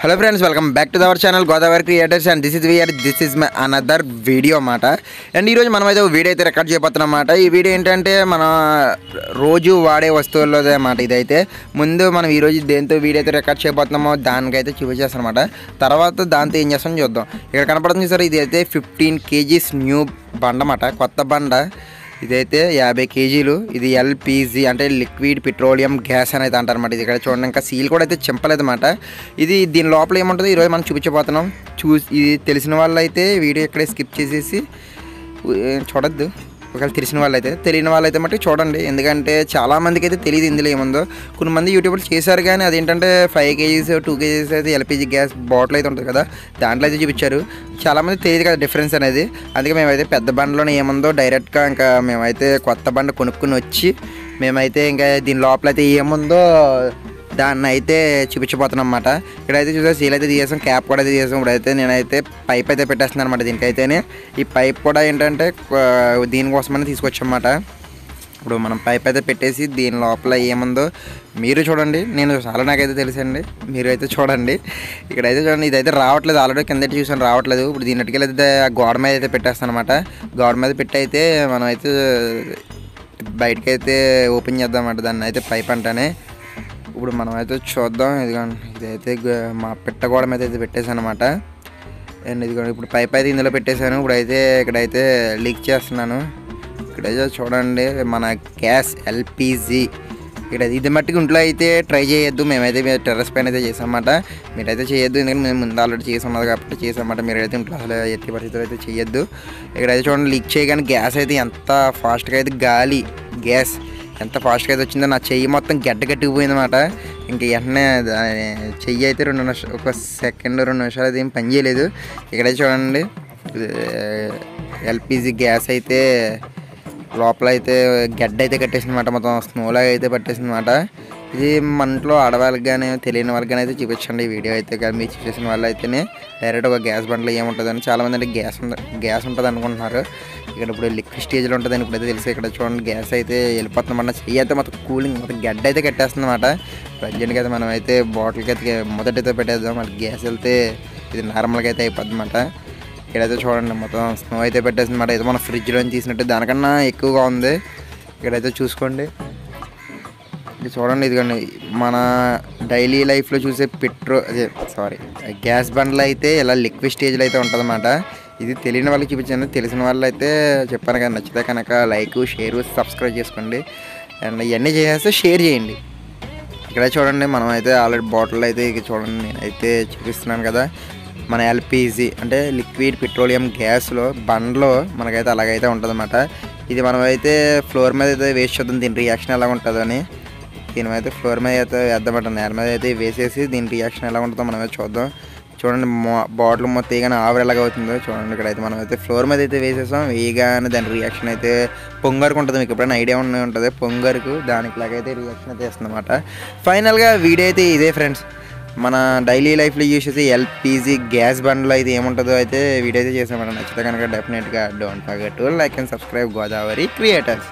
Hello friends welcome back to our channel Godavari creators and this is we're this is my another video అన్నమాట and ఈరోజు మనం అయితే ఒక video అయితే record చేయబోతున్నాం అన్నమాట ఈ వీడియో ఏంటంటే మన రోజు వాడే వస్తువులదే అన్నమాట ఇదైతే. ముందు మనం ఈరోజు దేంతో వీడియో అయితే రికార్డ్ చేయబోతున్నామో దానికైతే చూపించేస్తాం అనమాట తర్వాత దాంతో ఏం చేస్తామో చూద్దాం. ఇక్కడ కనపడుతుంది సార్ ఇది అయితే ఫిఫ్టీన్ కేజీస్ న్యూ బండ అన్నమాట కొత్త బండ. ఇదైతే యాభై కేజీలు. ఇది ఎల్పిజి అంటే లిక్విడ్ పెట్రోలియం గ్యాస్ అని అయితే అంటారన్నమాట. ఇది ఇక్కడ చూడండి ఇంకా సీల్ కూడా అయితే చింపలేదు అనమాట ఇది దీని లోపల ఏముంటుందో? ఈరోజు మనం చూపించబోతున్నాం. చూసి ఇది తెలిసిన వాళ్ళు అయితే వీడియో ఇక్కడే స్కిప్ చేసేసి చూడద్దు చూడొద్దు. ఒకవేళ తెలిసిన వాళ్ళైతే తెలియని వాళ్ళైతే మట్టి చూడండి. ఎందుకంటే చాలా మందికి అయితే తెలియదు ఇందులో ఏముందో. కొంతమంది యూట్యూబర్లు చేశారు కానీ అదేంటంటే ఫైవ్ కేజీస్ టూ కేజీస్ అయితే ఎల్పిజి గ్యాస్ బాటిల్ అయితే ఉంటుంది కదా దాంట్లో అయితే చూపించారు. చాలామంది తెలియదు కదా డిఫరెన్స్ అనేది. అందుకే మేమైతే పెద్ద బండ్లోనే ఏముందో డైరెక్ట్గా ఇంకా మేమైతే కొత్త బండ కొనుక్కుని వచ్చి మేమైతే ఇంకా దీని లోపల అయితే ఏముందో దాన్ని అయితే చూపించబోతున్నాం అనమాట ఇక్కడైతే చూసా సీల్ అయితే తీసాం క్యాప్ కూడా అయితే తీసాం ఇప్పుడైతే నేనైతే పైప్ అయితే పెట్టేస్తున్నాను అనమాట దీనికైతేనే. ఈ పైప్ కూడా ఏంటంటే ఆ, దీనికోసమని తీసుకొచ్చన్నమాట ఇప్పుడు మనం పైప్ అయితే పెట్టేసి దీని లోపల ఏముందో మీరు చూడండి. నేను చాలా నాకైతే తెలుసండి. మీరు అయితే చూడండి. ఇక్కడైతే చూడండి ఇదైతే రావట్లేదు. ఆల్రెడీ కింద చూసాను రావట్లేదు. ఇప్పుడు దీని అయితే గోడ మీద అయితే పెట్టేస్తాను అనమాట గోడ మీద పెట్టి అయితే మనం అయితే బయటకి అయితే ఓపెన్ చేద్దాం దాన్ని అయితే పైప్ అంటానే. ఇప్పుడు మనం అయితే చూద్దాం. ఇదిగోండి ఇదైతే మా పిట్టగోడ మీద అయితే పెట్టేశాను అనమాట అండ్ ఇదిగోండి ఇప్పుడు పైప్ అయితే ఇందులో పెట్టేశాను. ఇప్పుడైతే ఇక్కడైతే లీక్ చేస్తున్నాను. ఇక్కడైతే చూడండి మన గ్యాస్ ఎల్పిజి. ఇక్కడ ఇది మట్టుకు ఇంట్లో అయితే ట్రై చేయొద్దు. మేమైతే టెర్రస్ పైన అయితే చేసామన్నమాట మీరైతే చేయొద్దు. ఎందుకంటే మేము ముందు ఆల్రెడీ చేసామన్నది కాబట్టి చేసామన్నమాట మీరైతే ఇంట్లో అసలు ఎట్టి పరిస్థితులు అయితే చేయొద్దు. ఇక్కడైతే చూడండి లీక్ చేయగానే గ్యాస్ అయితే ఎంత ఫాస్ట్గా అయితే గాలి గ్యాస్ ఎంత ఫాస్ట్గా అయితే వచ్చిందో నా చెయ్యి మొత్తం గడ్డ గట్టిపోయిందన్నమాట. ఇంక వెంటనే చెయ్యి అయితే రెండు నిమిషాలు ఒక సెకండ్ రెండు నిమిషాలు అయితే ఏం పని చేయలేదు. ఇక్కడే చూడండి. ఎల్పిజి గ్యాస్ అయితే లోపల అయితే గడ్డ అయితే కట్టేసిందన్నమాట. మొత్తం స్నోలాగా అయితే పట్టేసిందన్నమాట. ఇది మన ఇంట్లో ఆడవాళ్ళకి కానీ తెలియని వాళ్ళకి కానీ అయితే చూపించండి. ఈ వీడియో అయితే కానీ మీరు చూసిన వాళ్ళు అయితేనే డైరెక్ట్ ఒక గ్యాస్ బండ్లో ఏముంటుందని. చాలామంది అంటే గ్యాస్ ఉంది గ్యాస్ ఉంటుంది అనుకుంటున్నారు ఇక్కడ ఇప్పుడు లిక్విడ్ స్టేజ్లో ఉంటుందని ఇప్పుడైతే తెలుసు. ఇక్కడ చూడండి గ్యాస్ అయితే వెళ్ళిపోతుందన్నమాట చెయ్యి అయితే మొత్తం కూలింగ్ మొత్తం గడ్డ అయితే కట్టేస్తుంది అనమాట ప్రజెంట్గా అయితే మనం అయితే బాటిల్కి అయితే మొదటైతే పెట్టేద్దాం. మళ్ళీ గ్యాస్ వెళ్తే ఇది నార్మల్గా అయితే అయిపోద్ది ఇక్కడైతే చూడండి మొత్తం స్నో అయితే పెట్టేసింది మాట ఏదో మన ఫ్రిడ్జ్లో తీసినట్టు దానికన్నా ఎక్కువగా ఉంది. ఇక్కడైతే చూసుకోండి. ఇది చూడండి ఇదిగోండి. మన డైలీ లైఫ్లో చూసే పెట్రో అదే సారీ గ్యాస్ బండ్లు అయితే ఇలా లిక్విడ్ స్టేజ్లో అయితే ఉంటుందన్నమాట. ఇది తెలియని వాళ్ళకి చూపించాను తెలిసిన వాళ్ళు అయితే చెప్పాను కదా నచ్చితే కనుక లైక్ షేర్ సబ్స్క్రైబ్ చేసుకోండి. అండ్ ఇవన్నీ చేసేస్తే షేర్ చేయండి. ఇక్కడ చూడండి మనం అయితే ఆల్రెడీ బాటిల్ అయితే ఇక చూడండి నేనైతే చూపిస్తున్నాను కదా. మన ఎల్పిజి అంటే లిక్విడ్ పెట్రోలియం గ్యాస్లో బండ్లో మనకైతే అలాగైతే ఉంటుందన్నమాట. ఇది మనం అయితే ఫ్లోర్ మీద అయితే వేసి చూద్దాం దీని రియాక్షన్ ఎలా ఉంటుందని. దీని అయితే ఫ్లోర్ మీద అయితే వేద్దామంట నేల మీద అయితే వేసేసి దీని రియాక్షన్ ఎలా ఉంటుందో మనమే చూద్దాం. చూడండి బాటిల్ మొత్తం ఏగానే ఆవిరి ఎలాగ అవుతుందో చూడండి ఇక్కడ అయితే మనం అయితే ఫ్లోర్ మీద అయితే వేసేసాం. వేయగానే దాని రియాక్షన్ అయితే పొంగరుకు ఉంటుంది మీకు ఎప్పుడైనా ఐడియా ఉండే ఉంటుంది. పొంగరుకు దానికి లాగైతే రియాక్షన్ అయితే వేస్తుందన్నమాట. ఫైనల్గా వీడియో అయితే ఇదే ఫ్రెండ్స్ మన డైలీ లైఫ్లో యూస్ చేసే ఎల్పిజి గ్యాస్ బండ్లో అయితే ఏముంటుందో అయితే వీడియో అయితే చేసామన్నమాట నచ్చితే కనుక డెఫినెట్గా don't forget to like and subscribe Godavari creators